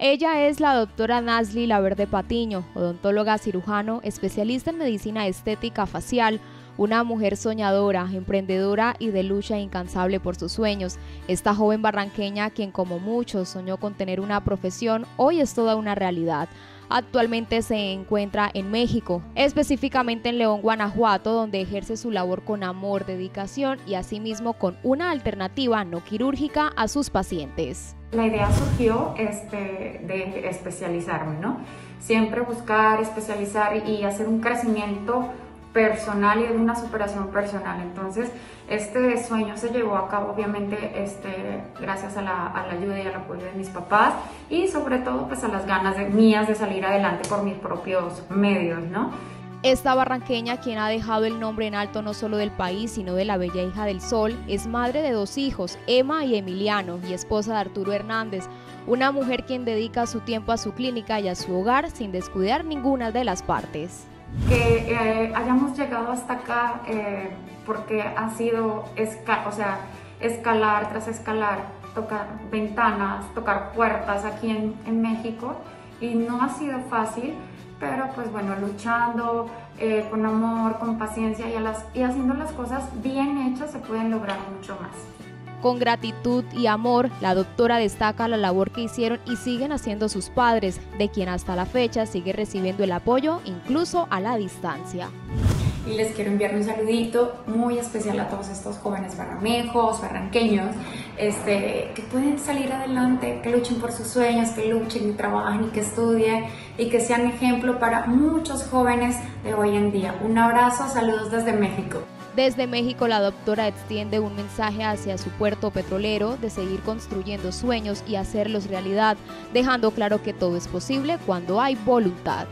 Ella es la doctora Nasli Laverde Patiño, odontóloga cirujano, especialista en medicina estética facial, una mujer soñadora, emprendedora y de lucha incansable por sus sueños. Esta joven barranqueña, quien como muchos soñó con tener una profesión, hoy es toda una realidad. Actualmente se encuentra en México, específicamente en León, Guanajuato, donde ejerce su labor con amor, dedicación y asimismo con una alternativa no quirúrgica a sus pacientes. La idea surgió este, de especializarme, ¿no? Siempre buscar especializar y hacer un crecimiento personal y de una superación personal. Entonces, este sueño se llevó a cabo obviamente este, gracias a la, ayuda y al apoyo de mis papás y sobre todo pues a las ganas de, mías de salir adelante por mis propios medios, ¿no? Esta barranqueña, quien ha dejado el nombre en alto no solo del país, sino de la bella hija del sol, es madre de dos hijos, Emma y Emiliano, y esposa de Arturo Hernández, una mujer quien dedica su tiempo a su clínica y a su hogar sin descuidar ninguna de las partes que eh, hayamos llegado hasta acá eh, porque ha sido o sea, escalar tras escalar, tocar ventanas, tocar puertas aquí en, en, México y no ha sido fácil, pero pues bueno, luchando eh, con amor, con paciencia y, las, y haciendo las cosas bien hechas se pueden lograr mucho más. Con gratitud y amor, la doctora destaca la labor que hicieron y siguen haciendo sus padres, de quien hasta la fecha sigue recibiendo el apoyo incluso a la distancia. Y les quiero enviar un saludito muy especial a todos estos jóvenes barramejos, barranqueños, este, que pueden salir adelante, que luchen por sus sueños, que luchen y trabajen y que estudien y que sean ejemplo para muchos jóvenes de hoy en día. Un abrazo, saludos desde México. Desde México, la doctora extiende un mensaje hacia su puerto petrolero de seguir construyendo sueños y hacerlos realidad, dejando claro que todo es posible cuando hay voluntad.